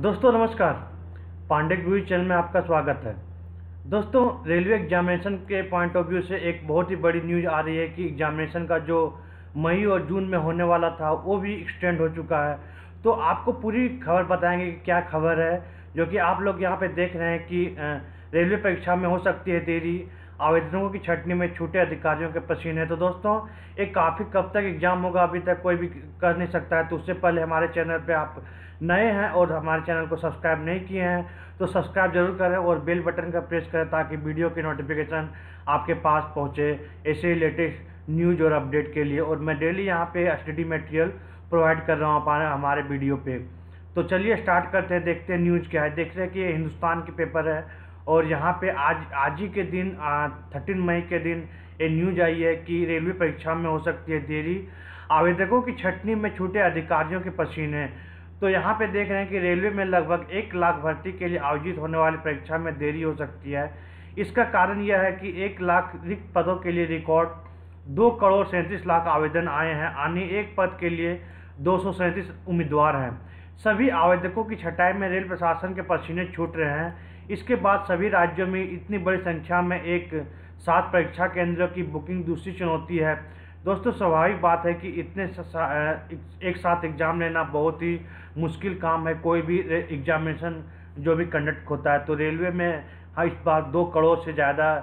दोस्तों, नमस्कार। पांडे गुरु चैनल में आपका स्वागत है। दोस्तों, रेलवे एग्जामिनेशन के पॉइंट ऑफ़ व्यू से एक बहुत ही बड़ी न्यूज़ आ रही है कि एग्जामिनेशन का जो मई और जून में होने वाला था, वो भी एक्सटेंड हो चुका है। तो आपको पूरी खबर बताएँगे कि क्या खबर है, जो कि आप लोग यहाँ पे देख रहे हैं कि रेलवे परीक्षा में हो सकती है देरी। आवेदकों की छटनी में छूटे अधिकारियों के पसीने तो दोस्तों एक काफ़ी कब तक एग्ज़ाम होगा? अभी तक कोई भी कर नहीं सकता है। तो उससे पहले हमारे चैनल पे आप नए हैं और हमारे चैनल को सब्सक्राइब नहीं किए हैं तो सब्सक्राइब ज़रूर करें और बेल बटन का प्रेस करें ताकि वीडियो की नोटिफिकेशन आपके पास पहुँचे। ऐसे लेटेस्ट न्यूज़ और अपडेट के लिए। और मैं डेली यहाँ पर स्टडी मटेरियल प्रोवाइड कर रहा हूँ हमारे वीडियो पर तो चलिए स्टार्ट करते हैं, देखते हैं न्यूज़ क्या है। देख रहे हैं कि हिंदुस्तान के पेपर है और यहाँ पे आज आज ही के दिन थर्टीन मई के दिन ये न्यूज़ आई है कि रेलवे परीक्षा में हो सकती है देरी। आवेदकों की छटनी में छूटे अधिकारियों के पसीने। तो यहाँ पे देख रहे हैं कि रेलवे में लगभग एक लाख भर्ती के लिए आयोजित होने वाली परीक्षा में देरी हो सकती है। इसका कारण यह है कि एक लाख रिक्त पदों के लिए रिकॉर्ड, दो करोड़ सैंतीस लाख आवेदन आए हैं, यानी एक पद के लिए दो सौ सैंतीस उम्मीदवार हैं। सभी आवेदकों की छटाई में रेल प्रशासन के पसीने छूट रहे हैं। इसके बाद सभी राज्यों में इतनी बड़ी संख्या में एक साथ परीक्षा केंद्रों की बुकिंग दूसरी चुनौती है। दोस्तों, स्वाभाविक बात है कि इतने एक साथ एग्ज़ाम लेना बहुत ही मुश्किल काम है। कोई भी एग्जामिनेशन जो भी कंडक्ट होता है तो रेलवे में हाँ इस बार दो करोड़ से ज़्यादा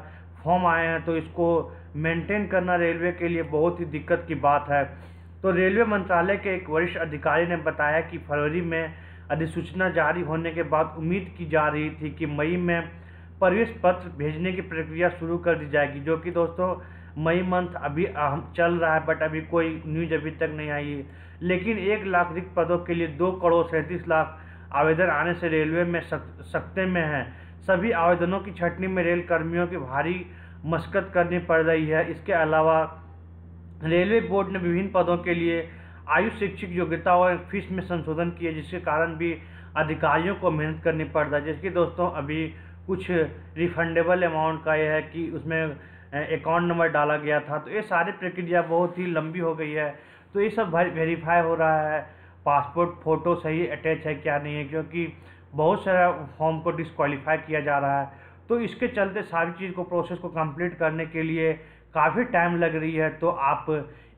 फॉर्म आए हैं तो इसको मेंटेन करना रेलवे के लिए बहुत ही दिक्कत की बात है। तो रेलवे मंत्रालय के एक वरिष्ठ अधिकारी ने बताया कि फरवरी में अधिसूचना जारी होने के बाद उम्मीद की जा रही थी कि मई में प्रवेश पत्र भेजने की प्रक्रिया शुरू कर दी जाएगी, जो कि दोस्तों मई मंथ अभी चल रहा है बट अभी कोई न्यूज़ अभी तक नहीं आई। है लेकिन एक लाख रिक्त पदों के लिए दो करोड़ सैंतीस लाख आवेदन आने से रेलवे में सकते में हैं। सभी आवेदनों की छटनी में रेल कर्मियों की भारी मशक्कत करनी पड़ रही है। इसके अलावा रेलवे बोर्ड ने विभिन्न पदों के लिए आयु शैक्षिक योग्यता और फ़ीस में संशोधन किए जिसके कारण भी अधिकारियों को मेहनत करनी पड़ रहा है। जैसे कि दोस्तों, अभी कुछ रिफंडेबल अमाउंट का यह है कि उसमें अकाउंट नंबर डाला गया था। तो ये सारी प्रक्रिया बहुत ही लंबी हो गई है। तो ये सब वेरीफाई हो रहा है। पासपोर्ट फ़ोटो सही अटैच है क्या नहीं है, क्योंकि बहुत सारा फॉर्म को डिसक्वालीफाई किया जा रहा है। तो इसके चलते सारी चीज़ को प्रोसेस को कंप्लीट करने के लिए काफ़ी टाइम लग रही है। तो आप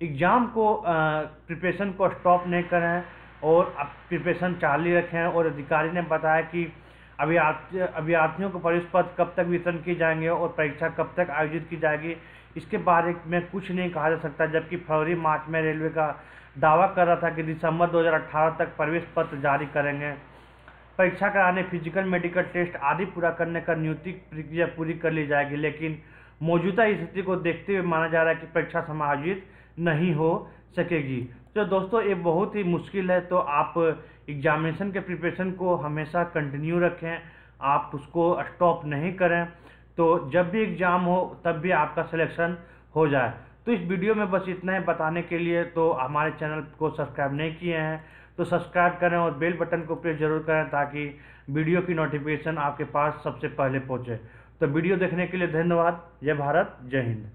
एग्ज़ाम को प्रिपरेशन को स्टॉप नहीं करें और आप प्रिपरेशन चालू रखें। और अधिकारी ने बताया कि अभ्यर्थी, अभ्यर्थियों को प्रवेश पत्र कब तक वितरण किए जाएँगे और परीक्षा कब तक आयोजित की जाएगी, इसके बारे में कुछ नहीं कहा जा सकता। जबकि फरवरी, मार्च में रेलवे का दावा कर रहा था कि दिसंबर 2018 तक प्रवेश पत्र जारी करेंगे। परीक्षा कराने फ़िज़िकल मेडिकल टेस्ट आदि पूरा करने का नियुक्ति प्रक्रिया पूरी कर ली जाएगी, लेकिन मौजूदा स्थिति को देखते हुए माना जा रहा है कि परीक्षा समायोजित नहीं हो सकेगी। तो दोस्तों, ये बहुत ही मुश्किल है तो आप एग्जामिनेशन के प्रिपरेशन को हमेशा कंटिन्यू रखें, आप उसको स्टॉप नहीं करें तो जब भी एग्ज़ाम हो, तब भी आपका सिलेक्शन हो जाए। तो इस वीडियो में बस इतना ही, बताने के लिए तो हमारे चैनल को सब्सक्राइब नहीं किए हैं। तो सब्सक्राइब करें और बेल बटन को प्रेस ज़रूर करें ताकि वीडियो की नोटिफिकेशन आपके पास सबसे पहले पहुँचे। तो वीडियो देखने के लिए धन्यवाद। जय भारत, जय हिंद।